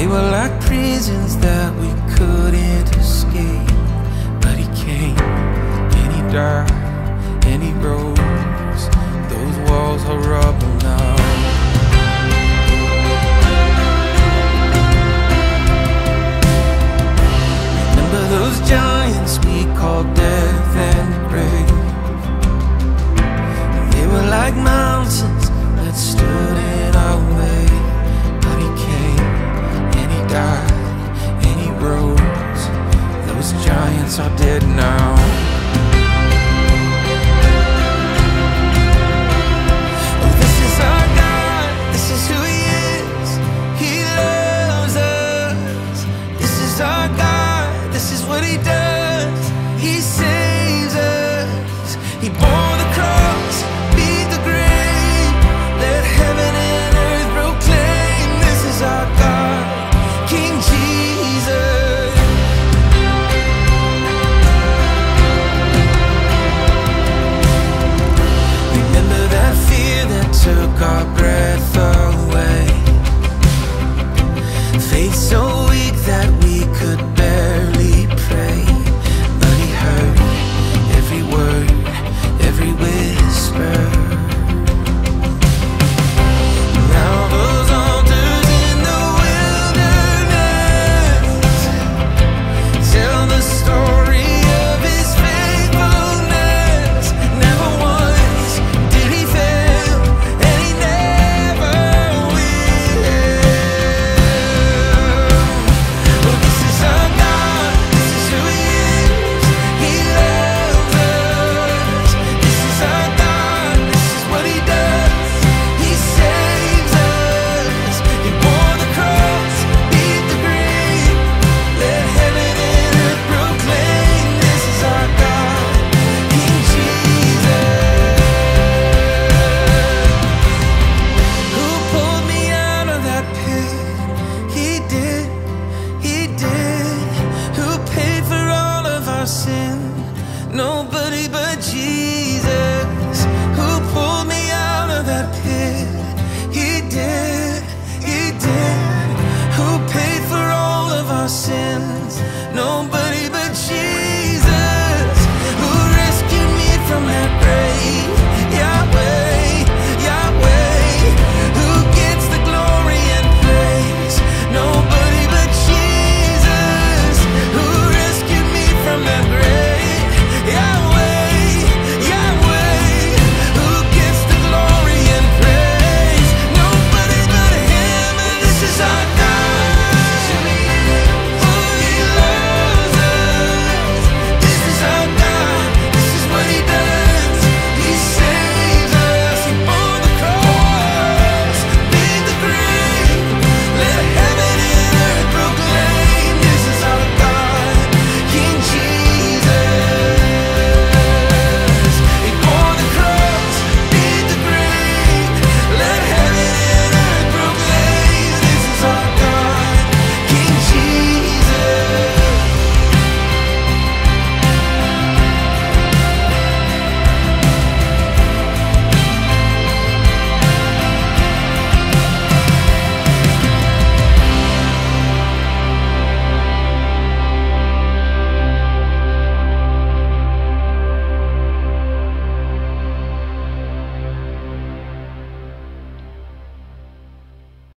They were like prisons that we couldn't escape. But he came, and he died, and he rose. Those walls are rubble now. Remember those giants we called death and grave? They were like mountains that stood in our way. so I didn't know Nobody